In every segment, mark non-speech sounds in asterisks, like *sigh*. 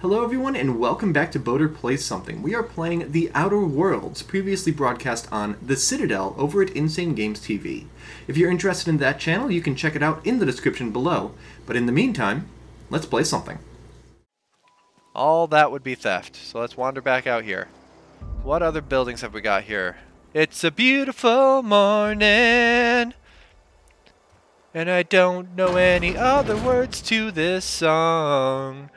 Hello, everyone, and welcome back to Boter Plays Something. We are playing The Outer Worlds, previously broadcast on The Citadel over at Insane Games TV. If you're interested in that channel, you can check it out in the description below. But in the meantime, let's play something. All that would be theft. So let's wander back out here. What other buildings have we got here? It's a beautiful morning. And I don't know any other words to this song.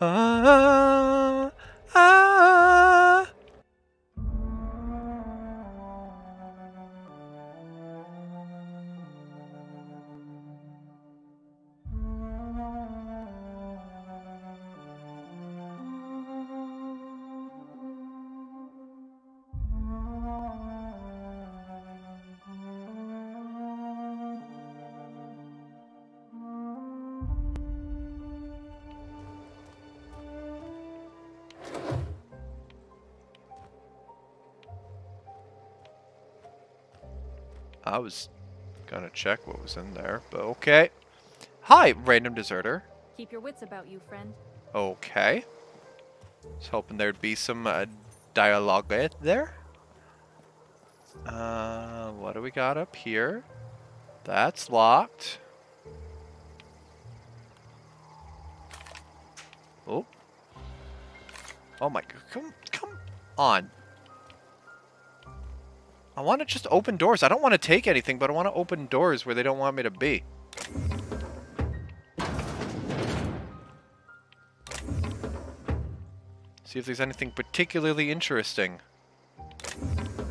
Ah, ah. I was gonna check what was in there, but okay. Hi, random deserter. Keep your wits about you, friend. Okay. Was hoping there'd be some uh, dialogue there. Uh, what do we got up here? That's locked. Oh. Oh my, come, come on. I want to just open doors. I don't want to take anything, but I want to open doors where they don't want me to be. See if there's anything particularly interesting.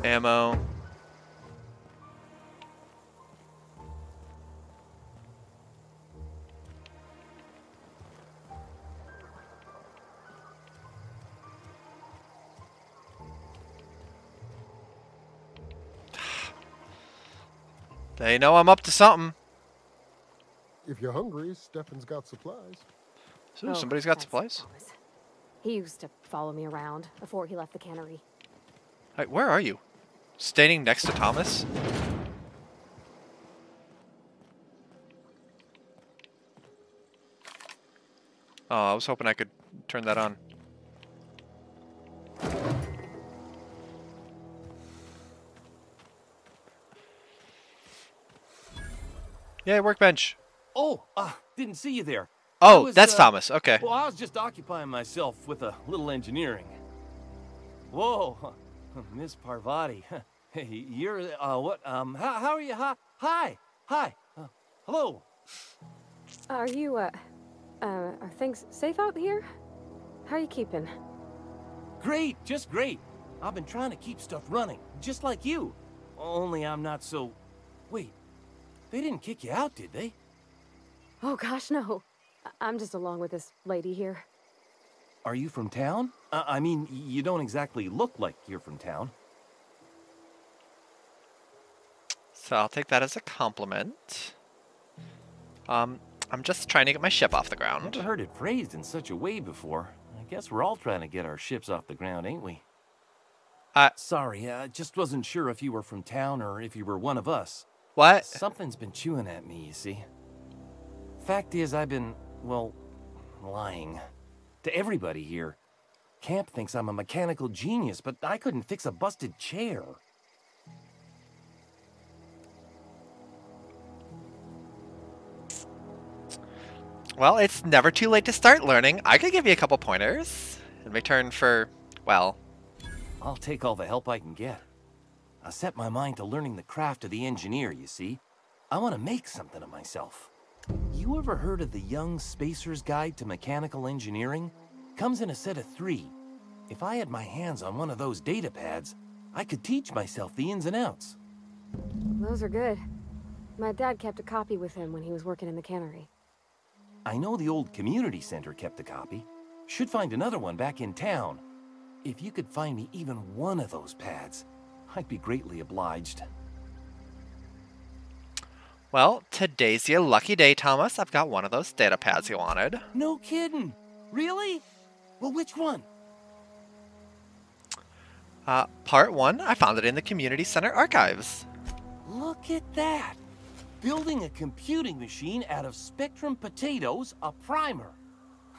Ammo. They know I'm up to something. If you're hungry, Stefan's got supplies. So Oh, somebody's got supplies. Thomas. He used to follow me around before he left the cannery. Hey, where are you? Standing next to Thomas? Oh, I was hoping I could turn that on. Yeah, workbench. Oh, uh, didn't see you there. Oh, was, that's uh, Thomas. Okay. Well, I was just occupying myself with a little engineering. Whoa, *laughs* Miss Parvati. *laughs* Hey, you're, uh, what, um, how, how are you? Hi, hi, hi. Uh, hello. Are you, uh, uh, are things safe out here? How are you keeping? Great, just great. I've been trying to keep stuff running, just like you. Only I'm not so... Wait, they didn't kick you out, did they? Oh gosh, no. I- I'm just along with this lady here. Are you from town? Uh, I mean, you don't exactly look like you're from town. So I'll take that as a compliment. Um, I'm just trying to get my ship off the ground. Never heard it phrased in such a way before. I guess we're all trying to get our ships off the ground, ain't we? Uh, Sorry, I just wasn't sure if you were from town or if you were one of us. What? Something's been chewing at me, you see. Fact is, I've been, well, lying. To everybody here. Camp thinks I'm a mechanical genius, but I couldn't fix a busted chair. Well, it's never too late to start learning. I could give you a couple pointers in return for, well, I'll take all the help I can get. I set my mind to learning the craft of the engineer, you see. I want to make something of myself. You ever heard of the Young Spacer's Guide to Mechanical Engineering? Comes in a set of three. If I had my hands on one of those data pads, I could teach myself the ins and outs. Those are good. My dad kept a copy with him when he was working in the cannery. I know the old community center kept a copy. Should find another one back in town. If you could find me even one of those pads, I'd be greatly obliged. well, today's your lucky day, Thomas. I've got one of those data pads you wanted. No kidding. Really? Well, which one? Uh, part one, I found it in the community center archives. Look at that. Building a computing machine out of Spectrum potatoes, a primer.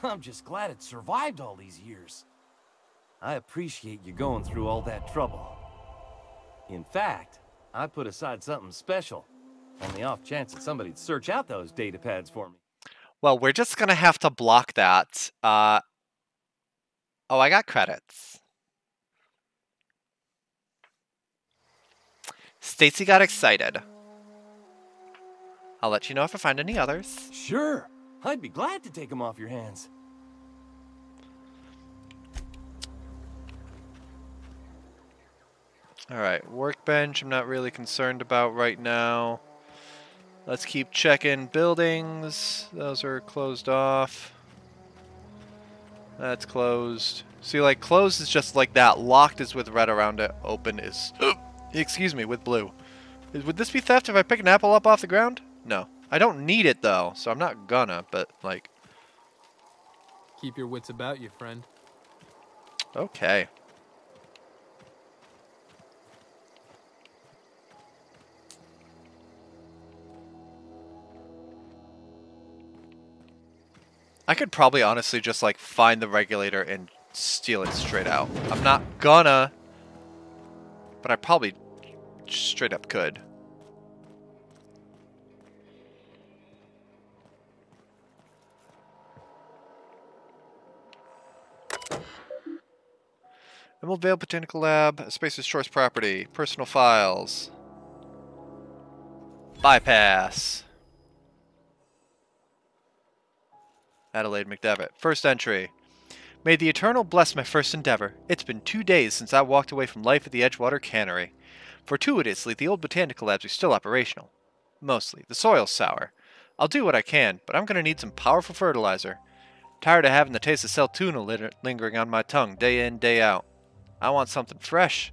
I'm just glad it survived all these years. I appreciate you going through all that trouble. In fact, I put aside something special on the off chance that somebody'd search out those data pads for me. Well, we're just gonna have to block that. Uh, oh, I got credits. Stacy got excited. I'll let you know if I find any others. Sure, I'd be glad to take them off your hands. Alright, workbench I'm not really concerned about right now. Let's keep checking buildings. Those are closed off. That's closed. See, like, closed is just like that. Locked is with red around it. Open is... *gasps* excuse me, with blue. Would this be theft if I pick an apple up off the ground? No. I don't need it, though, so I'm not gonna, but, like... Keep your wits about you, friend. Okay. I could probably honestly just like find the regulator and steal it straight out. I'm not gonna, but I probably straight up could. Emerald Vale Botanical Lab, Spacer's Choice Property, Personal Files. Bypass. Adelaide McDevitt. First entry. May the Eternal bless my first endeavor. It's been two days since I walked away from life at the Edgewater Cannery. Fortuitously, the old botanical labs are still operational. Mostly. The soil's sour. I'll do what I can, but I'm going to need some powerful fertilizer. Tired of having the taste of Saltuna lingering on my tongue day in, day out. I want something fresh.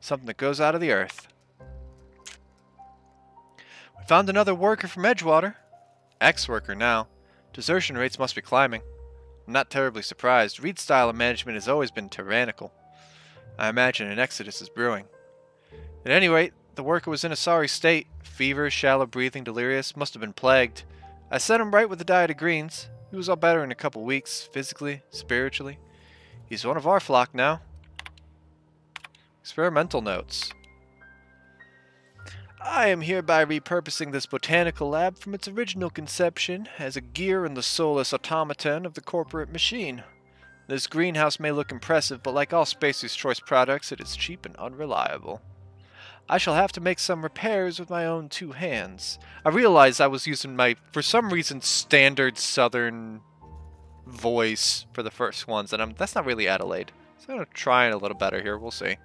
Something that goes out of the earth. We found another worker from Edgewater. Ex-worker now. Desertion rates must be climbing. I'm not terribly surprised. Reed's style of management has always been tyrannical. I imagine an exodus is brewing. At any rate, the worker was in a sorry state. Fever, shallow breathing, delirious, must have been plagued. I set him right with a diet of greens. He was all better in a couple weeks, physically, spiritually. He's one of our flock now. Experimental notes. I am hereby repurposing this botanical lab from its original conception as a gear in the soulless automaton of the corporate machine. This greenhouse may look impressive, but like all Spacer's Choice products, it is cheap and unreliable. I shall have to make some repairs with my own two hands. I realized I was using my, for some reason, standard southern voice for the first ones, and I'm, that's not really Adelaide. So I'm going to try it a little better here, we'll see.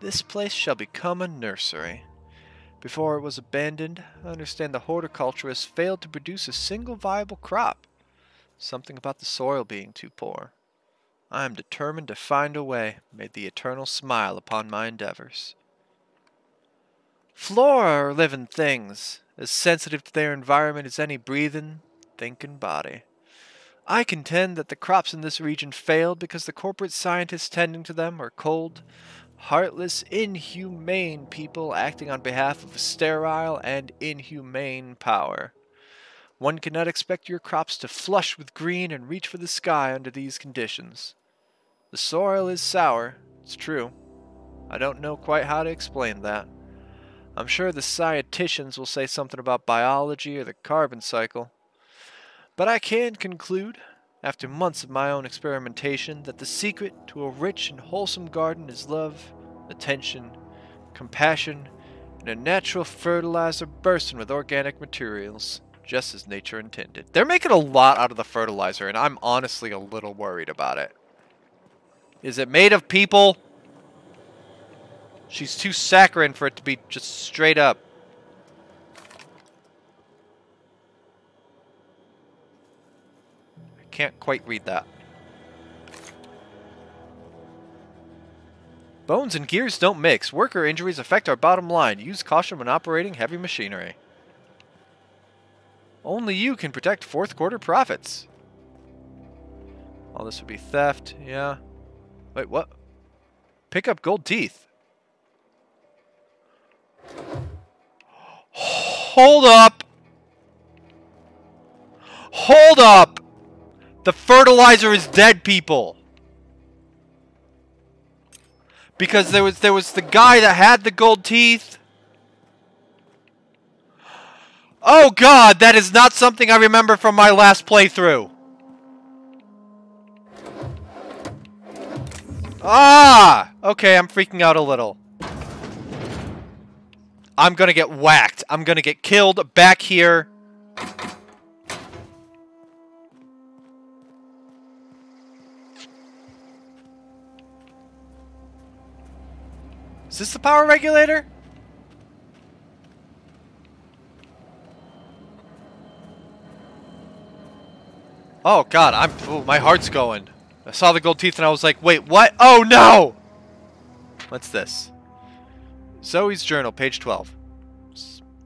This place shall become a nursery. Before it was abandoned, I understand the horticulturist failed to produce a single viable crop. Something about the soil being too poor. I am determined to find a way, may the eternal smile upon my endeavors. Flora are living things, as sensitive to their environment as any breathing, thinking body. I contend that the crops in this region failed because the corporate scientists tending to them are cold, heartless, inhumane people acting on behalf of a sterile and inhumane power. One cannot expect your crops to flush with green and reach for the sky under these conditions. The soil is sour, it's true. I don't know quite how to explain that. I'm sure the scienticians will say something about biology or the carbon cycle. But I can conclude after months of my own experimentation, that the secret to a rich and wholesome garden is love, attention, compassion, and a natural fertilizer bursting with organic materials, just as nature intended. They're making a lot out of the fertilizer, and I'm honestly a little worried about it. Is it made of people? She's too saccharine for it to be just straight up. Can't quite read that. Bones and gears don't mix. Worker injuries affect our bottom line. Use caution when operating heavy machinery. Only you can protect fourth quarter profits. All this would be theft, yeah. Wait, what? Pick up gold teeth. *gasps* Hold up! Hold up! The fertilizer is dead, people. Because there was there was the guy that had the gold teeth. Oh god, that is not something I remember from my last playthrough. Ah! Okay, I'm freaking out a little. I'm gonna get whacked. I'm gonna get killed back here. Is this the power regulator? Oh god, I'm ooh, my heart's going. I saw the gold teeth and I was like, wait, what? Oh no! What's this? Zoe's journal, page 12.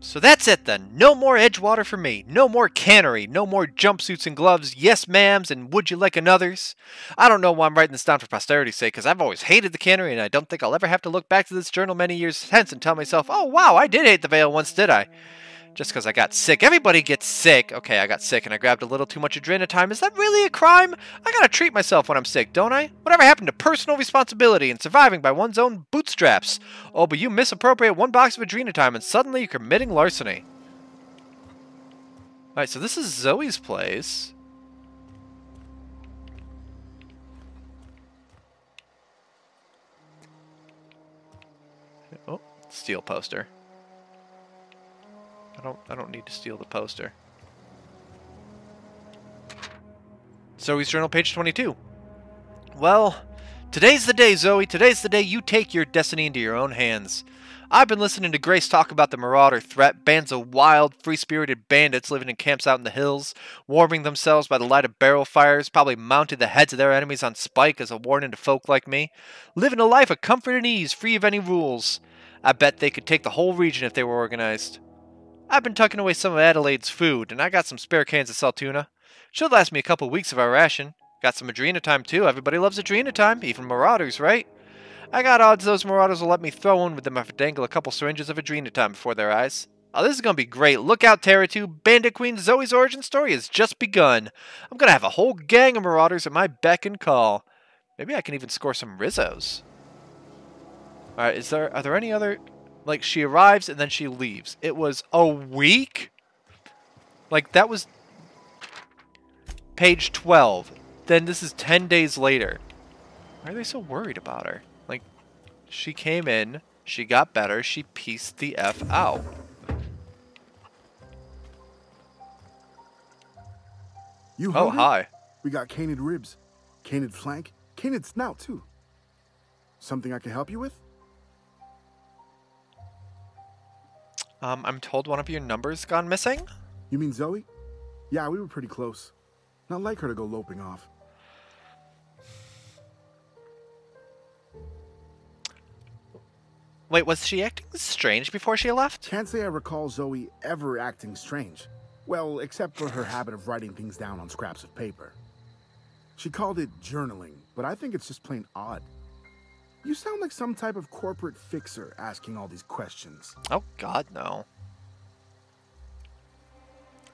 So that's it then. No more Edgewater for me. No more cannery. No more jumpsuits and gloves. Yes, ma'ams, and would you like another's? I don't know why I'm writing this down for posterity's sake, because I've always hated the cannery, and I don't think I'll ever have to look back to this journal many years hence and tell myself, oh wow, I did hate the veil once, did I? Just because I got sick. Everybody gets sick. Okay, I got sick and I grabbed a little too much adrenatime. Is that really a crime? I gotta treat myself when I'm sick, don't I? Whatever happened to personal responsibility and surviving by one's own bootstraps? Oh, but you misappropriate one box of adrenatime and suddenly you're committing larceny. Alright, so this is Zoe's place. Oh, steal poster. I don't I don't need to steal the poster. Zoe's journal, page 22. Well, today's the day, Zoe. Today's the day you take your destiny into your own hands. I've been listening to Grace talk about the Marauder threat, bands of wild, free-spirited bandits living in camps out in the hills, warming themselves by the light of barrel fires, probably mounted the heads of their enemies on spike as a warning to folk like me, living a life of comfort and ease, free of any rules. I bet they could take the whole region if they were organized. I've been tucking away some of Adelaide's food, and I got some spare cans of Saltuna. Should last me a couple weeks of our ration. Got some Adrenatime too. Everybody loves Adrenatime, even Marauders, right? I got odds those Marauders will let me throw in with them if I dangle a couple syringes of Adrenatime before their eyes. Oh, this is gonna be great. Look out, Terra2. Bandit Queen Zoe's origin story has just begun. I'm gonna have a whole gang of Marauders at my beck and call. Maybe I can even score some Rizzos. Alright, is there are there any other like she arrives and then she leaves. It was a week? Like that was page 12. Then this is 10 days later. Why are they so worried about her? Like she came in, she got better, she pieced the F out. You Oh, hi. We got canid ribs, canid flank, canid snout too. Something I can help you with? Um, I'm told one of your numbers gone missing? You mean Zoe? Yeah, we were pretty close. Not like her to go loping off. Wait, was she acting strange before she left? Can't say I recall Zoe ever acting strange. Well, except for her habit of writing things down on scraps of paper. She called it journaling, but I think it's just plain odd. You sound like some type of corporate fixer asking all these questions. Oh god, no.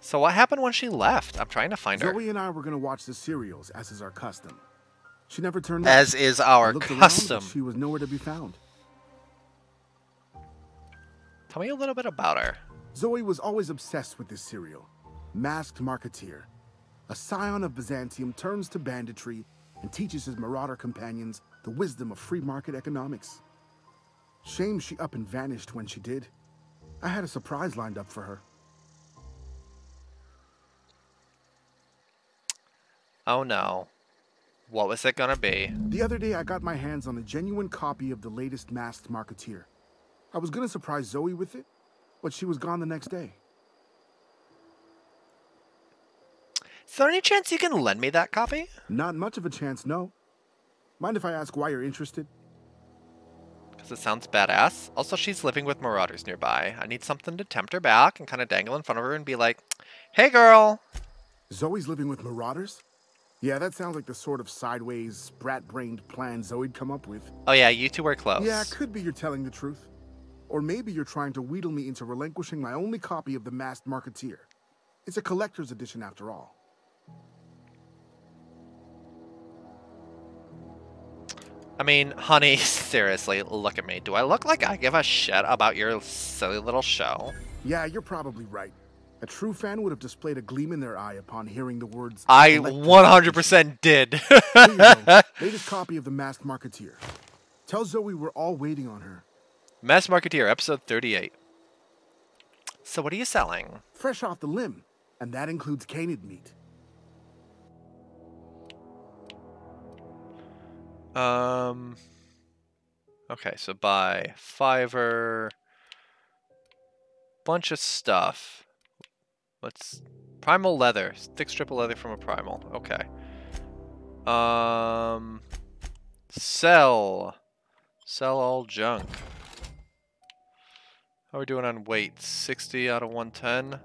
So what happened when she left? I'm trying to find her. Zoe and I were gonna watch the serials, as is our custom. She never turned As is our looked around, custom. she was nowhere to be found. Tell me a little bit about her. Zoe was always obsessed with this serial. Masked Marketeer. A scion of Byzantium turns to banditry and teaches his marauder companions the wisdom of free market economics. Shame she up and vanished when she did. I had a surprise lined up for her. Oh no. What was it gonna be? The other day, I got my hands on a genuine copy of the latest Masked Marketeer. I was gonna surprise Zoe with it, but she was gone the next day. Is there any chance you can lend me that copy? Not much of a chance, no. Mind if I ask why you're interested? Because it sounds badass. Also, she's living with marauders nearby. I need something to tempt her back and kind of dangle in front of her and be like, hey girl! Zoe's living with marauders? Yeah, that sounds like the sort of sideways, brat-brained plan Zoe'd come up with. Oh yeah, you two were close. Yeah, it could be you're telling the truth. Or maybe you're trying to wheedle me into relinquishing my only copy of The Masked Marketeer. It's a collector's edition after all. I mean, honey, *laughs* seriously, look at me. Do I look like I give a shit about your silly little show? Yeah, you're probably right. A true fan would have displayed a gleam in their eye upon hearing the words. I 100% did. Go. *laughs* Latest copy of The Masked Marketeer. Tell Zoe we're all waiting on her. Masked Marketeer, episode 38. So what are you selling? Fresh off the limb. And that includes canid meat. Um. Okay, so buy Fiverr. Bunch of stuff. Let's primal leather, thick strip of leather from a primal. Okay. Um. Sell. Sell all junk. How are we doing on weight? 60 out of 110.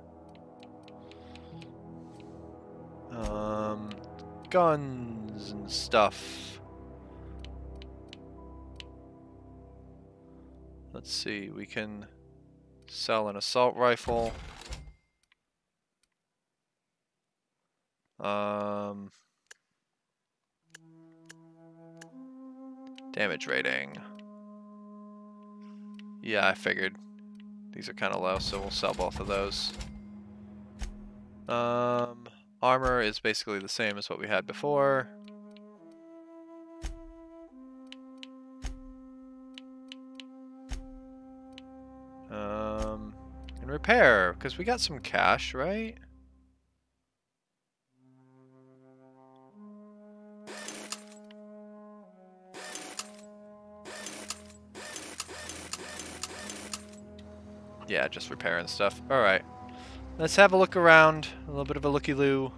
Um, guns and stuff. Let's see, we can sell an assault rifle. Um, damage rating. Yeah, I figured. These are kind of low, so we'll sell both of those. Um, armor is basically the same as what we had before. Repair, because we got some cash, right? Yeah, just repairing stuff. Alright. Let's have a look around. A little bit of a looky-loo.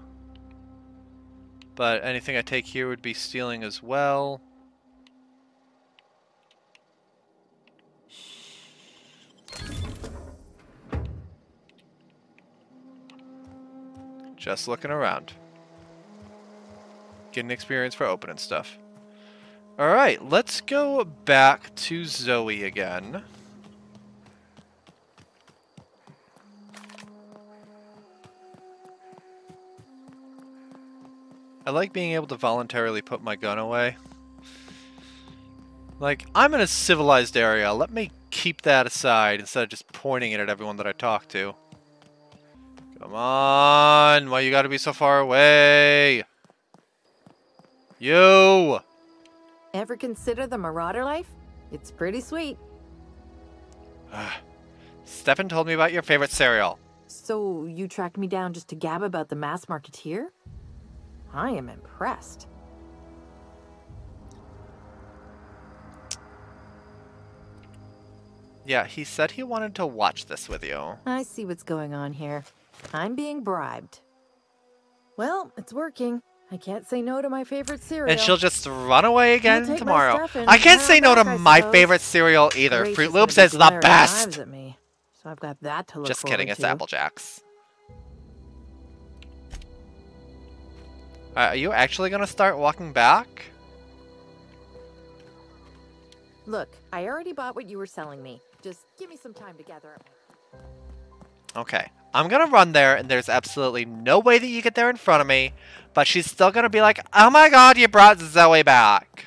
But anything I take here would be stealing as well. Just looking around. Getting experience for opening stuff. Alright, let's go back to Zoe again. I like being able to voluntarily put my gun away. Like, I'm in a civilized area. Let me keep that aside instead of just pointing it at everyone that I talk to. Come on! Why you gotta be so far away? You! Ever consider the Marauder life? It's pretty sweet. *sighs* Stefan told me about your favorite cereal. So you tracked me down just to gab about the Masked Marketeer? I am impressed. Yeah, he said he wanted to watch this with you. I see what's going on here. I'm being bribed. Well, it's working. I can't say no to my favorite cereal. And she'll just run away again tomorrow. I can't say no to back, my favorite cereal either. Grace Fruit Loops is the best. At me, so I've got that to look Just kidding, it's to. Apple Jacks. Uh, are you actually gonna start walking back? Look, I already bought what you were selling me. Just give me some time to gather up. Okay. I'm gonna run there, and there's absolutely no way that you get there in front of me, but she's still gonna be like, oh my god, you brought Zoe back.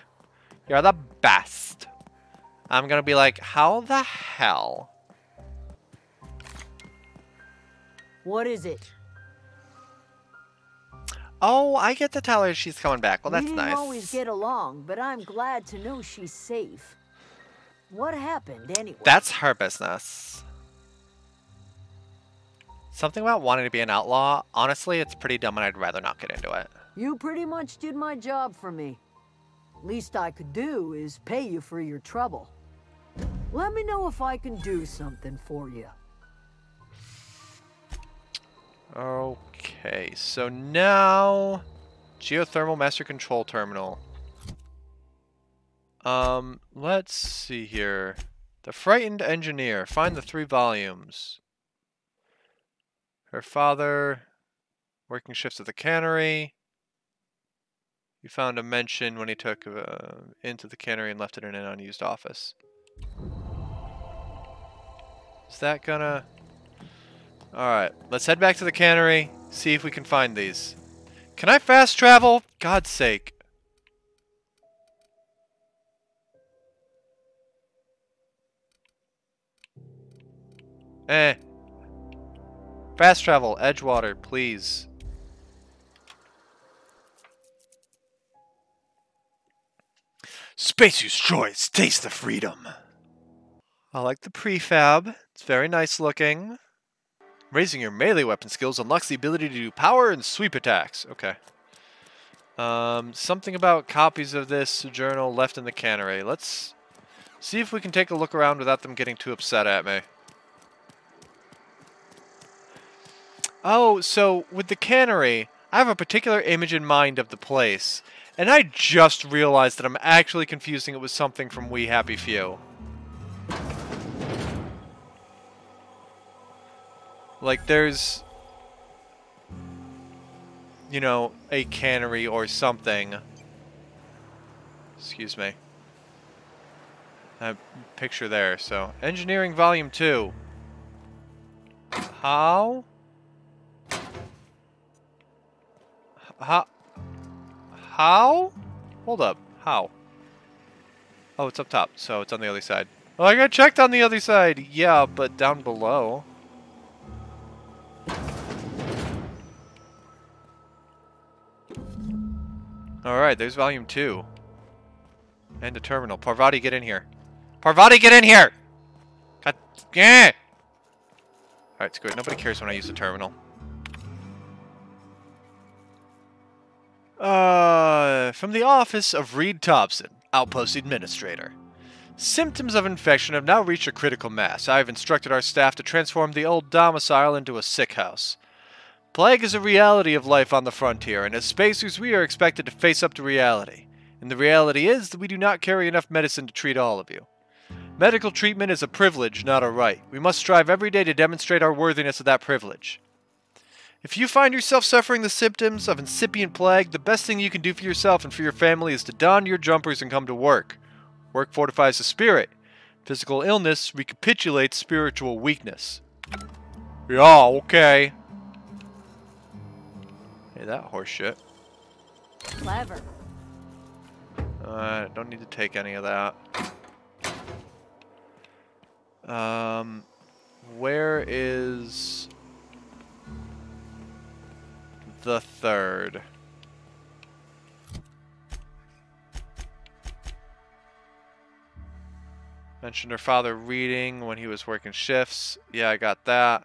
You're the best. I'm gonna be like, how the hell? What is it? Oh, I get to tell her she's coming back. Well, that's we didn't nice. always get along, but I'm glad to know she's safe. What happened anyway? That's her business. Something about wanting to be an outlaw, honestly, it's pretty dumb and I'd rather not get into it. You pretty much did my job for me. Least I could do is pay you for your trouble. Let me know if I can do something for you. Okay, so now geothermal master control terminal. Um, let's see here. The frightened engineer. Find the three volumes her father, working shifts at the cannery. You found a mention when he took uh, into the cannery and left it in an unused office. Is that gonna... Alright, let's head back to the cannery, see if we can find these. Can I fast travel? God's sake. Eh. Fast travel, Edgewater, please. Spacer's Choice, taste the freedom. I like the prefab. It's very nice looking. Raising your melee weapon skills unlocks the ability to do power and sweep attacks. Okay. Um, something about copies of this journal left in the cannery. Let's see if we can take a look around without them getting too upset at me. Oh, so with the cannery, I have a particular image in mind of the place, and I just realized that I'm actually confusing it with something from We Happy Few. Like, there's, you know, a cannery or something. Excuse me. Picture there, so. Engineering Volume 2. How? How? How? Hold up. How? Oh, it's up top, so it's on the other side. Oh, I got checked on the other side. Yeah, but down below. Alright, there's volume 2. And a terminal. Parvati, get in here. Parvati, get in here! God, yeah! Alright, screw it. Nobody cares when I use the terminal. Uh, from the office of Reed Thompson, Outpost Administrator. Symptoms of infection have now reached a critical mass. I have instructed our staff to transform the old domicile into a sick house. Plague is a reality of life on the frontier, and as spacers we are expected to face up to reality. And the reality is that we do not carry enough medicine to treat all of you. Medical treatment is a privilege, not a right. We must strive every day to demonstrate our worthiness of that privilege. If you find yourself suffering the symptoms of incipient plague, the best thing you can do for yourself and for your family is to don your jumpers and come to work. Work fortifies the spirit. Physical illness recapitulates spiritual weakness. Yeah, okay. Hey, that horse shit. Clever. Uh, don't need to take any of that. Um, where is the third? Mentioned her father reading when he was working shifts. Yeah, I got that.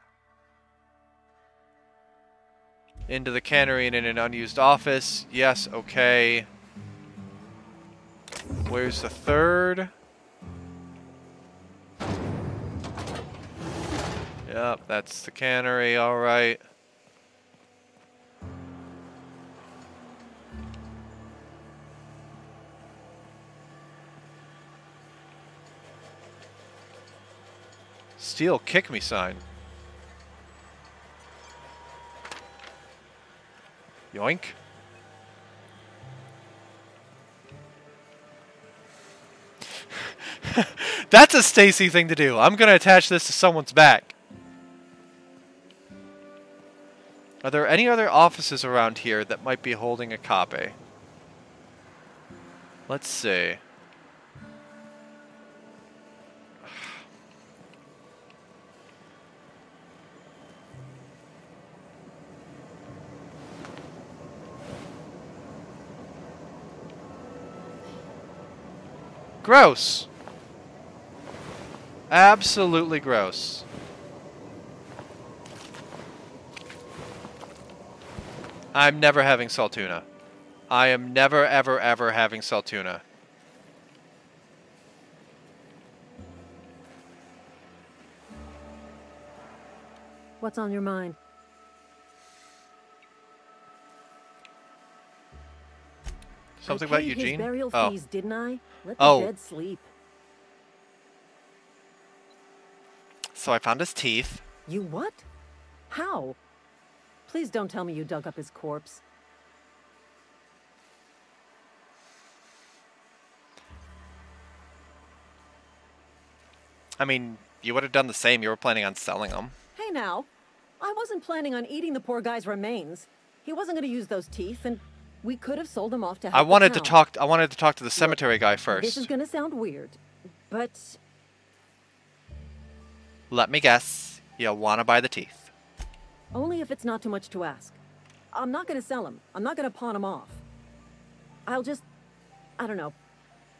Into the cannery and in an unused office. Yes, okay. Where's the third? Yep, that's the cannery, alright. Steal kick me sign. Yoink. *laughs* That's a Stacy thing to do. I'm going to attach this to someone's back. Are there any other offices around here that might be holding a copy? Let's see. Gross. Absolutely gross. I'm never having saltuna. I am never, ever, ever having saltuna. What's on your mind? Something about Eugene? burial oh. fees, didn't I? Let the Oh. dead sleep. So I found his teeth. You what? How? Please don't tell me you dug up his corpse. I mean, you would have done the same. You were planning on selling them. Hey now, I wasn't planning on eating the poor guy's remains. He wasn't going to use those teeth, and we could have sold them off to I wanted to talk. I wanted to talk to the cemetery guy first. This is going to sound weird, but Let me guess. You want to buy the teeth. Only if it's not too much to ask. I'm not gonna sell him. I'm not gonna pawn him off. I'll just, I don't know,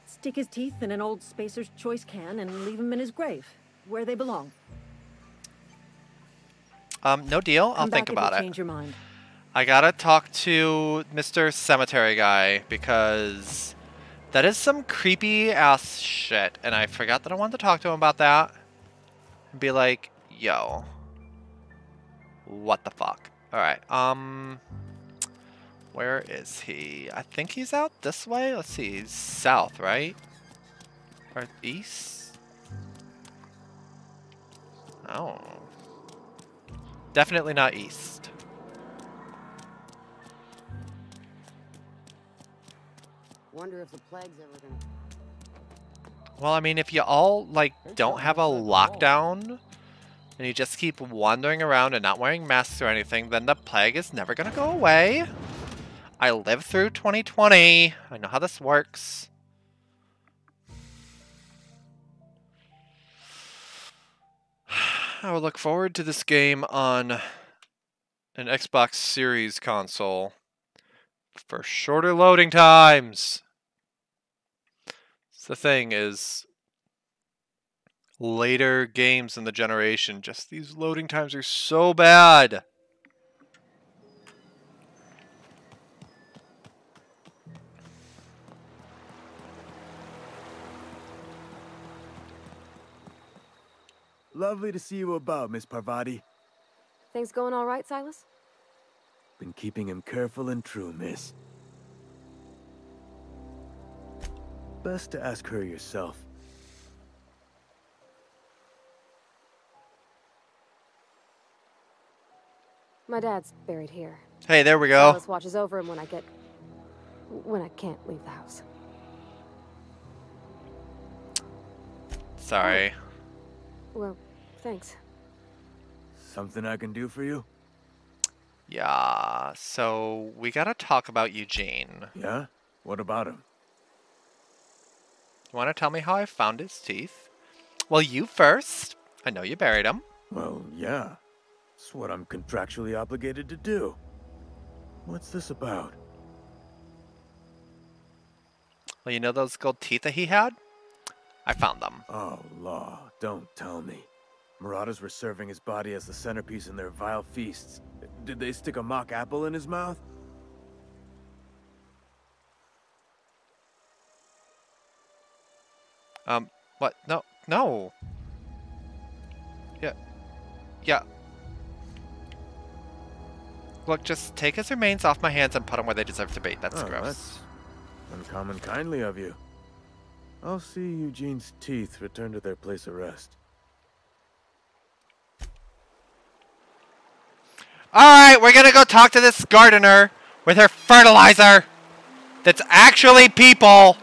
stick his teeth in an old Spacer's Choice can and leave him in his grave, where they belong. Um, no deal. I'll Come think about it. Change your mind. I gotta talk to Mr. Cemetery Guy because that is some creepy ass shit, and I forgot that I wanted to talk to him about that. And be like, yo, what the fuck? Alright, um, where is he? I think he's out this way. Let's see, he's south, right? Or east? Oh. Definitely not east. Wonder if the plague's ever gonna. Well, I mean, if you all, like, don't have a lockdown, and you just keep wandering around and not wearing masks or anything, then the plague is never gonna go away. I lived through 2020. I know how this works. *sighs* I would look forward to this game on an Xbox Series console for shorter loading times. The thing is, later games in the generation, just these loading times are so bad. Lovely to see you about, Miss Parvati. Things going all right, Silas? Been keeping him careful and true, miss. Best to ask her yourself. My dad's buried here. Hey, there we go. Silas watches over him when I get... when I can't leave the house. Sorry. Well, thanks. Something I can do for you? Yeah, so we gotta talk about Eugene. Yeah? What about him? You wanna tell me how I found his teeth? Well, you first. I know you buried him. Well, yeah. It's what I'm contractually obligated to do. What's this about? Well, you know those gold teeth that he had? I found them. Oh, law. Don't tell me. Marauders were serving his body as the centerpiece in their vile feasts. Did they stick a mock apple in his mouth? Um, what? No, no. Yeah. Yeah. Look, just take his remains off my hands and put them where they deserve to be. That's Oh, gross. that's uncommon kindly of you. I'll see Eugene's teeth return to their place of rest. Alright, we're gonna go talk to this gardener with her fertilizer that's actually people.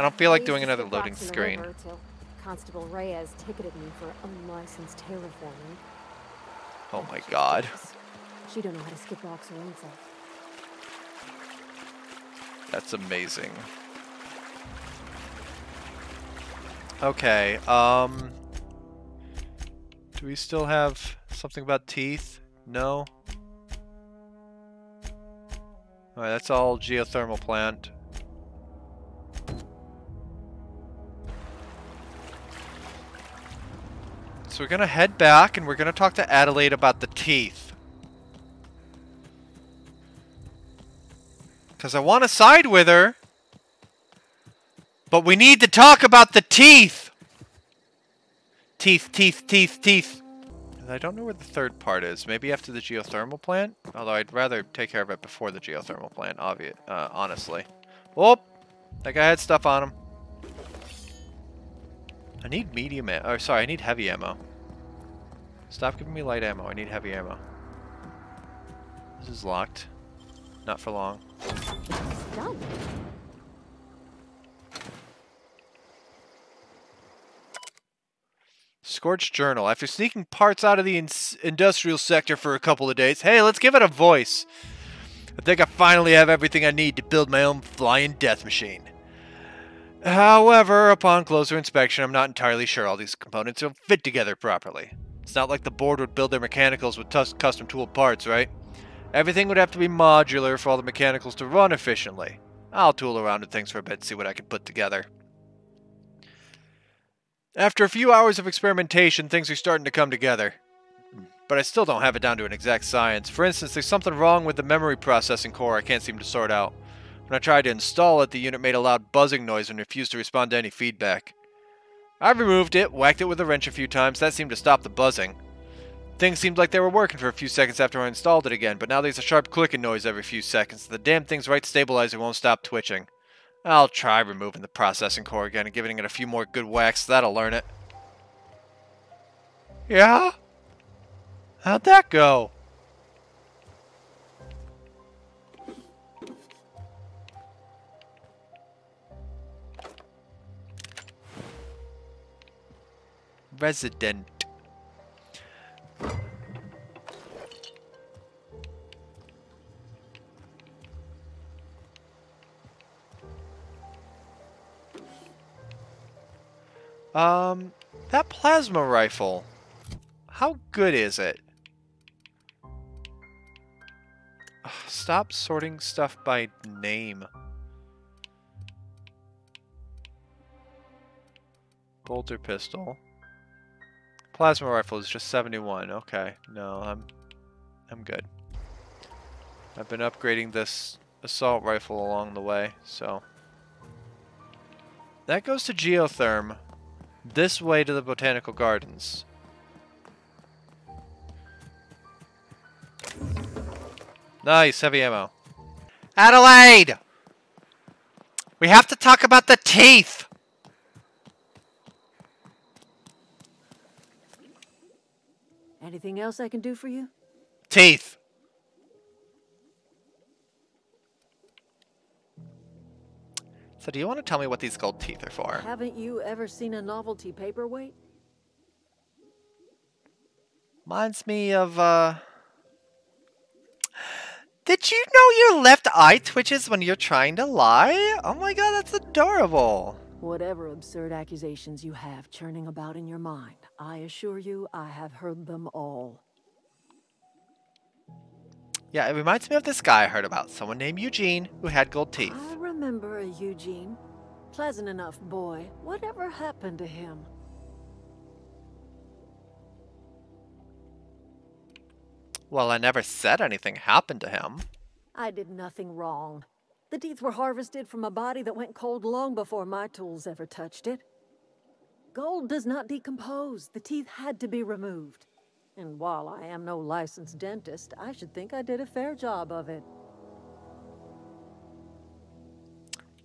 I don't feel like doing another loading rocks in the screen. Constable Reyes ticketed me for unlicensed tailor forming. Oh my god. She don't know how to skip rocks own self. That's amazing. Okay, um... Do we still have something about teeth? No? Alright, that's all geothermal plant. So we're gonna head back and we're gonna talk to Adelaide about the teeth. Because I want to side with her. But we need to talk about the teeth. Teeth, teeth, teeth, teeth. I don't know where the third part is. Maybe after the geothermal plant? Although I'd rather take care of it before the geothermal plant, obvious, uh, honestly. Oh, that guy had stuff on him. I need medium ammo. Oh, sorry, I need heavy ammo. Stop giving me light ammo. I need heavy ammo. This is locked. Not for long. Scorched Journal. After sneaking parts out of the ins industrial sector for a couple of days, hey, let's give it a voice. I think I finally have everything I need to build my own flying death machine. However, upon closer inspection, I'm not entirely sure all these components will fit together properly. It's not like the board would build their mechanicals with custom tool parts, right? Everything would have to be modular for all the mechanicals to run efficiently. I'll tool around with things for a bit, and see what I can put together. After a few hours of experimentation, things are starting to come together. But I still don't have it down to an exact science. For instance, there's something wrong with the memory processing core I can't seem to sort out. When I tried to install it, the unit made a loud buzzing noise and refused to respond to any feedback. I removed it, whacked it with a wrench a few times, that seemed to stop the buzzing. Things seemed like they were working for a few seconds after I installed it again, but now there's a sharp clicking noise every few seconds. The damn thing's right stabilizer won't stop twitching. I'll try removing the processing core again and giving it a few more good whacks. That'll learn it. Yeah? How'd that go? Resident. Um, that plasma rifle. How good is it? Stop sorting stuff by name. Bolter pistol. Plasma rifle is just 71. Okay, no, I'm I'm good. I've been upgrading this assault rifle along the way, so that goes to geotherm. This way to the botanical gardens. Nice, heavy ammo. Adelaide! We have to talk about the teeth! Anything else I can do for you? Teeth! So do you want to tell me what these gold teeth are for? Haven't you ever seen a novelty paperweight? Reminds me of, uh... Did you know your left eye twitches when you're trying to lie? Oh my god, that's adorable. Whatever absurd accusations you have churning about in your mind, I assure you I have heard them all. Yeah, it reminds me of this guy I heard about. Someone named Eugene who had gold teeth. I remember a Eugene. Pleasant enough boy. Whatever happened to him? Well, I never said anything happened to him. I did nothing wrong. The teeth were harvested from a body that went cold long before my tools ever touched it. Gold does not decompose. The teeth had to be removed. And while I am no licensed dentist, I should think I did a fair job of it.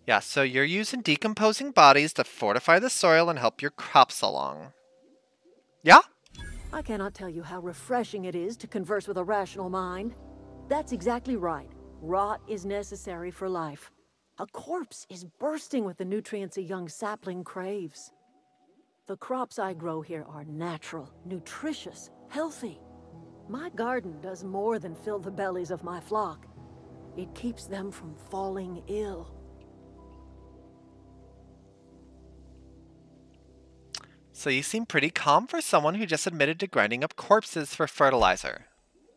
Yeah, so you're using decomposing bodies to fortify the soil and help your crops along. Yeah? I cannot tell you how refreshing it is to converse with a rational mind. That's exactly right. Rot is necessary for life. A corpse is bursting with the nutrients a young sapling craves. The crops I grow here are natural, nutritious, healthy. My garden does more than fill the bellies of my flock. It keeps them from falling ill. So you seem pretty calm for someone who just admitted to grinding up corpses for fertilizer.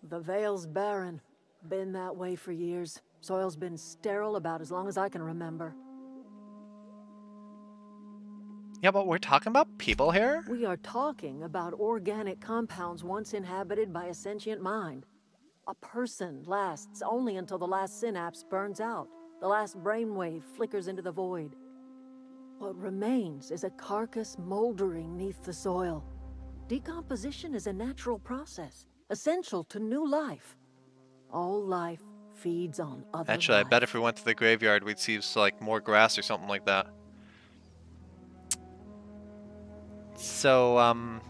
The Vale's barren. Been that way for years. Soil's been sterile about as long as I can remember. Yeah, but we're talking about people here? We are talking about organic compounds once inhabited by a sentient mind. A person lasts only until the last synapse burns out, the last brainwave flickers into the void. What remains is a carcass moldering neath the soil. Decomposition is a natural process, essential to new life. All life feeds on other Actually, I bet if we went to the graveyard, we'd see like more grass or something like that. So, um,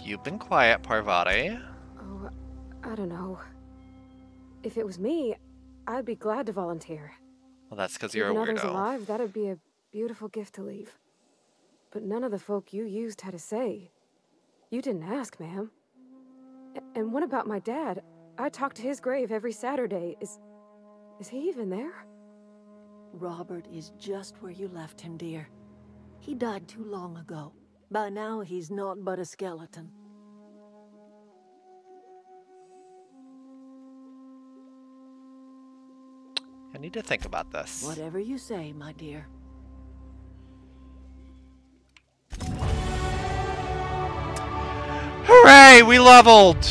you've been quiet, Parvati. Oh, I don't know. If it was me, I'd be glad to volunteer. Well, that's because you're a Keeping others weirdo. alive, that'd be a beautiful gift to leave. But none of the folk you used had a say. You didn't ask, ma'am. And what about my dad? I talk to his grave every Saturday. Is is he even there? Robert is just where you left him, dear. He died too long ago. By now, he's naught but a skeleton. I need to think about this. Whatever you say, my dear. Hooray! We leveled!